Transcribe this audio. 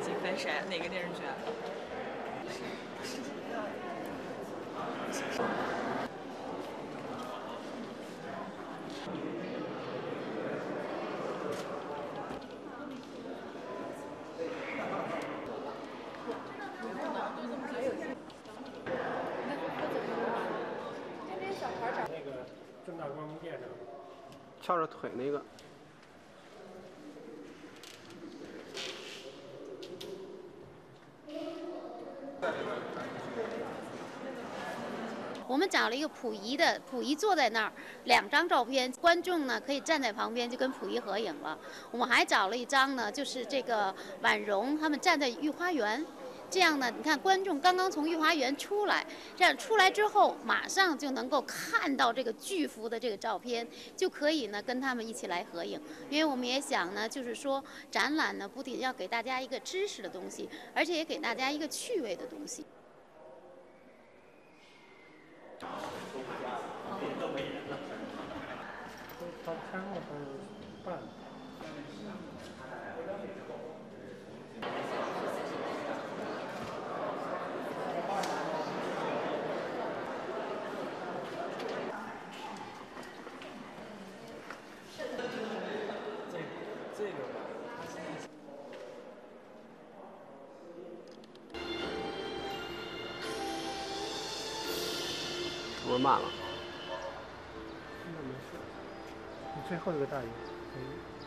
几分谁？哪个电视剧？那个正大光明店上。翘着腿那个。我们找了一个溥仪的，溥仪坐在那儿，两张照片，观众呢可以站在旁边就跟溥仪合影了。我们还找了一张呢，就是这个婉容他们站在御花园，这样呢，你看观众刚刚从御花园出来，这样出来之后马上就能够看到这个巨幅的这个照片，就可以呢跟他们一起来合影。因为我们也想呢，就是说展览呢不仅要给大家一个知识的东西，而且也给大家一个趣味的东西。到开幕时候办。这这个吧，是不是慢了？最后一个大爷，嗯。